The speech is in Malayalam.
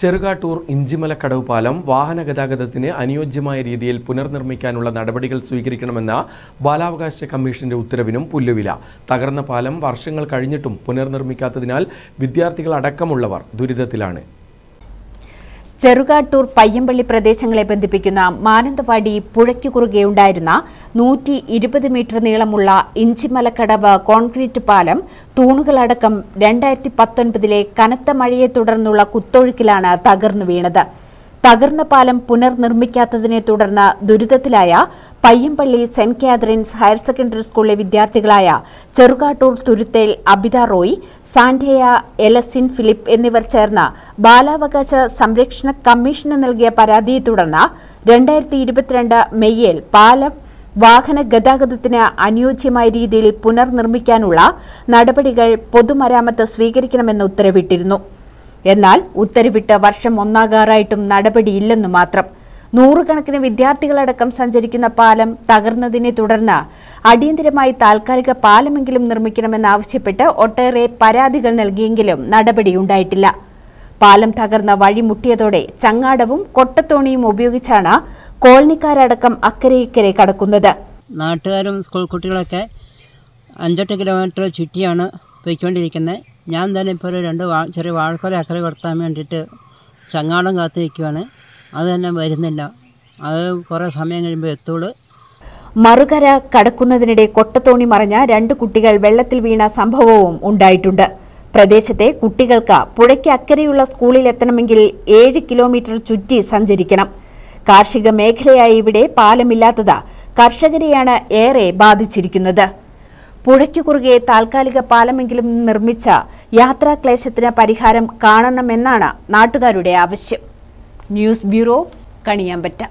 ചെറുകാട്ടൂർ ഇഞ്ചിമലക്കടവ് പാലം വാഹന ഗതാഗതത്തിന് അനുയോജ്യമായ രീതിയിൽ പുനർനിർമ്മിക്കാനുള്ള നടപടികൾ സ്വീകരിക്കണമെന്ന ബാലാവകാശ കമ്മീഷന്റെ ഉത്തരവിനും പുല്ലുവില. തകർന്ന പാലം വർഷങ്ങൾ കഴിഞ്ഞിട്ടും പുനർനിർമ്മിക്കാത്തതിനാൽ വിദ്യാർത്ഥികൾ അടക്കമുള്ളവർ ദുരിതത്തിലാണ്. ചെറുകാട്ടൂർ പയ്യമ്പള്ളി പ്രദേശങ്ങളെ ബന്ധിപ്പിക്കുന്ന മാനന്തവാടി പുഴയ്ക്കു കുറുകെയുണ്ടായിരുന്ന നൂറ്റി ഇരുപത് മീറ്റർ നീളമുള്ള ഇഞ്ചിമലക്കടവ് കോൺക്രീറ്റ് പാലം തൂണുകളടക്കം രണ്ടായിരത്തി പത്തൊൻപതിലെ കനത്ത മഴയെ തുടർന്നുള്ള കുത്തൊഴുക്കിലാണ് തകർന്നു വീണത്. തകർന്ന പാലം പുനർനിർമ്മിക്കാത്തതിനെ തുടർന്ന് ദുരിതത്തിലായ Payyampally saint Catherine's higher secondary സ്കൂളിലെ വിദ്യാർത്ഥികളായ ചെറുകാട്ടൂർ തുരുത്തേൽ അബിത റോയ് സാൻഡേയ എലസിൻ ഫിലിപ്പ് എന്നിവർ ചേർന്ന് ബാലാവകാശ സംരക്ഷണ കമ്മീഷന് നൽകിയ പരാതിയെ തുടർന്ന് രണ്ടായിരത്തി ഇരുപത്തിരണ്ട് മെയ്യിൽ പാലം വാഹന ഗതാഗതത്തിന് അനുയോജ്യമായ രീതിയിൽ പുനർനിർമ്മിക്കാനുള്ള നടപടികൾ പൊതുമരാമത്ത് സ്വീകരിക്കണമെന്ന് ഉത്തരവിട്ടിരുന്നു. എന്നാൽ ഉത്തരവിട്ട് വർഷം ഒന്നാകാറായിട്ടും നടപടിയില്ലെന്നു മാത്രം. നൂറുകണക്കിന് വിദ്യാർത്ഥികളടക്കം സഞ്ചരിക്കുന്ന പാലം തകർന്നതിനെ തുടർന്ന് അടിയന്തരമായി താൽക്കാലിക പാലമെങ്കിലും നിർമ്മിക്കണമെന്നാവശ്യപ്പെട്ട് ഒട്ടേറെ പരാതികൾ നൽകിയെങ്കിലും നടപടിയുണ്ടായിട്ടില്ല. പാലം തകർന്ന വഴി മുട്ടിയതോടെ ചങ്ങാടവും കൊട്ടത്തോണിയും ഉപയോഗിച്ചാണ് കോളനിക്കാരടക്കം അക്കരെ ഇക്കരെ കടക്കുന്നത്. നാട്ടുകാരും സ്കൂൾ കുട്ടികളൊക്കെ അഞ്ചെട്ട് കിലോമീറ്റർ ചുറ്റിയാണ് പോയിക്കൊണ്ടിരിക്കുന്നത്. ഞാൻ തന്നെ ഇപ്പോൾ ഒരു രണ്ട് വാ ചെറിയ വാഴക്കൊല അക്കര കൊടുത്താൻ വേണ്ടിയിട്ട് ചങ്ങാടം കാത്തു നിൽക്കുവാണ് അത് തന്നെ വരുന്നില്ല. അത് കുറേ സമയം കഴിയുമ്പോൾ എത്തുള്ളൂ. മറുകര കടക്കുന്നതിനിടെ കൊട്ടത്തോണി മറഞ്ഞ രണ്ട് കുട്ടികൾ വെള്ളത്തിൽ വീണ സംഭവവും ഉണ്ടായിട്ടുണ്ട്. പ്രദേശത്തെ കുട്ടികൾക്ക് പുഴയ്ക്ക് അക്കരെയുള്ള സ്കൂളിൽ എത്തണമെങ്കിൽ ഏഴ് കിലോമീറ്റർ ചുറ്റി സഞ്ചരിക്കണം. കാർഷിക മേഖലയായ ഇവിടെ പാലമില്ലാത്തത് കർഷകരെയാണ് ഏറെ ബാധിച്ചിരിക്കുന്നത്. പുഴയ്ക്കു കുറുകെ താൽക്കാലിക പാലമെങ്കിലും നിർമ്മിച്ച യാത്രാക്ലേശത്തിന് പരിഹാരം കാണണമെന്നാണ് നാട്ടുകാരുടെ ആവശ്യം. News bureau Kaniyambetta.